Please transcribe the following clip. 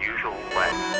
局势无关。